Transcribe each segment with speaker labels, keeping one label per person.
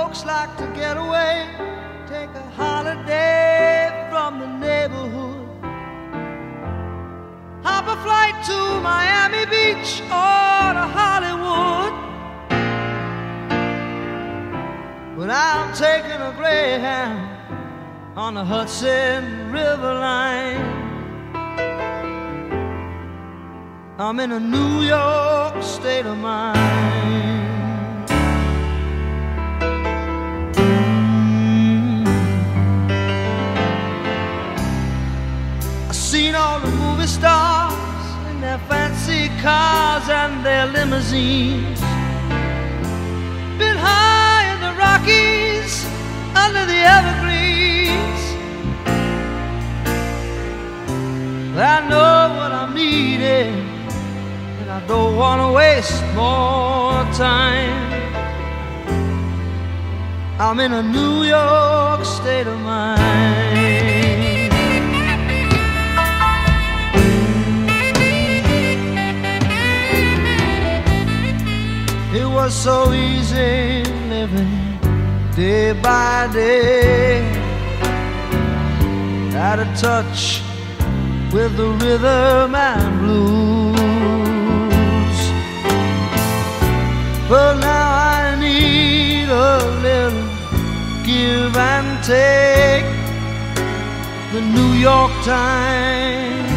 Speaker 1: folks like to get away, take a holiday from the neighborhood. Hop a flight to Miami Beach or to Hollywood. But I'm taking a Greyhound on the Hudson River line. I'm in a New York state of mind. Cars and their limousines. Been high in the Rockies, under the evergreens. I know what I'm needing, and I don't want to waste more time. I'm in a New York state of mind. Was so easy living day by day. Out of touch with the rhythm and blues. But now I need a little give and take. The New York Times,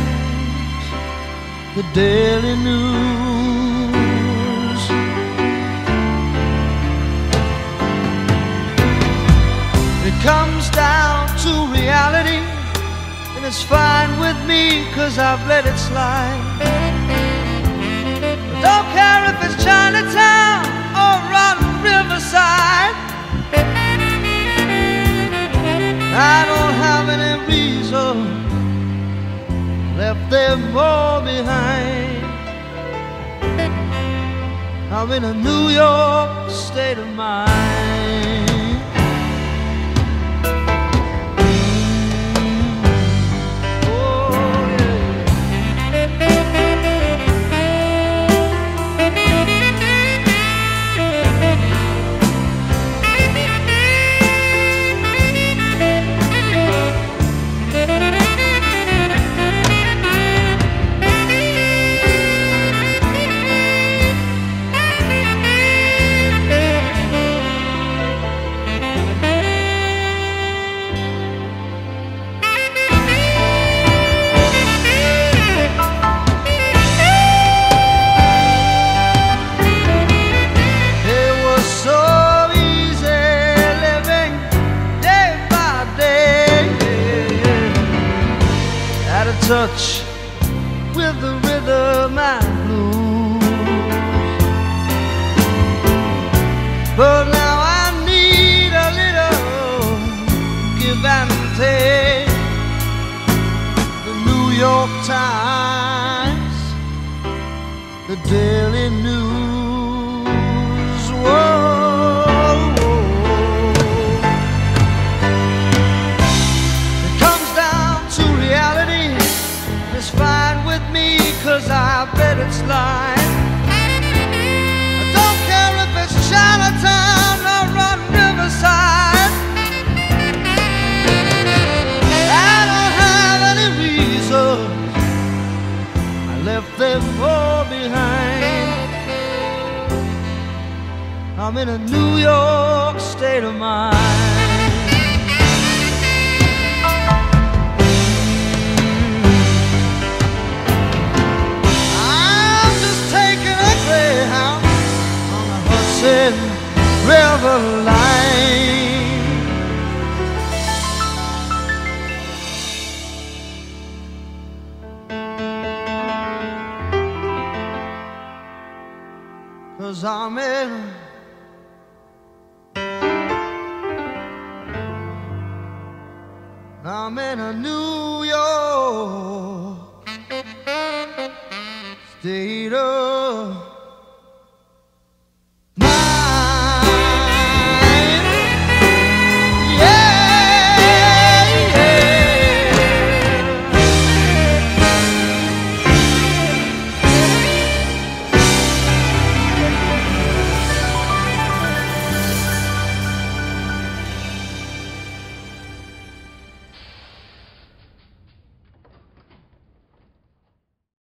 Speaker 1: the Daily News. Cause I've let it slide. I don't care if it's Chinatown or Rotten Riverside. I don't have any reason left them all behind. I'm in a New York state of mind. Touch with the rhythm and blues. But now I need a little give and take. The New York Times, the Daily News. Cause I bet it's lying. I don't care if it's Chinatown or on Riverside. I don't have any reason. I left them all behind. I'm in a New York state of mind. Cause I'm in. I'm in a New York state of